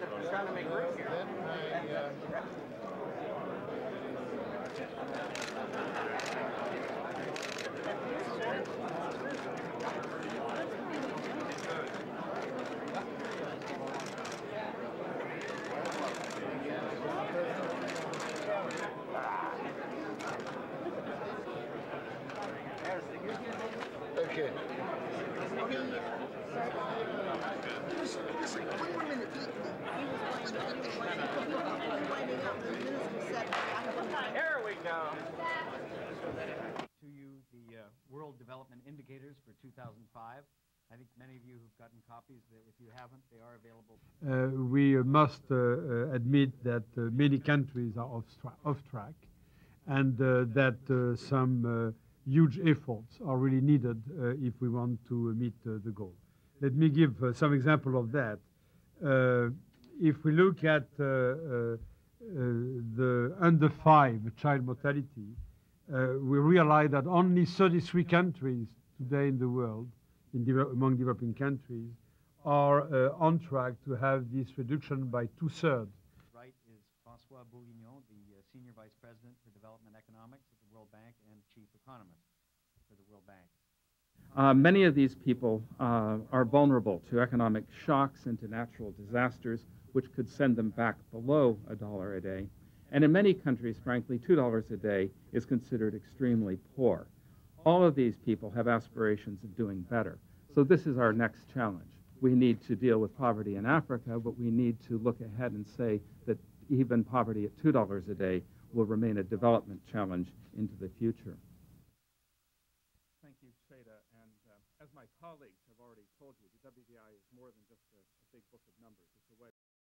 trying to make room here. Uh, Okay. To you the uh, World Development Indicators for 2005. I think many of you have gotten copies. If you haven't, they are available. Uh, we must uh, uh, admit that uh, many countries are off, tra- off track and uh, that some huge efforts are really needed if we want to meet the goal. Let me give some example of that. If we look at the under five child mortality, uh, we realize that only 33 countries today in the world, in devel- among developing countries, are uh, on track to have this reduction by two thirds. Right is Francois Bourguignon, the uh, Senior Vice President for Development Economics at the World Bank and Chief Economist for the World Bank. Uh, many of these people uh, are vulnerable to economic shocks and to natural disasters, which could send them back below a dollar a day. And in many countries, frankly, $2 a day is considered extremely poor. All of these people have aspirations of doing better. So this is our next challenge. We need to deal with poverty in Africa, but we need to look ahead and say that even poverty at $2 a day will remain a development challenge into the future. And uh, as my colleagues have already told you, the WDI is more than just a, a big book of numbers.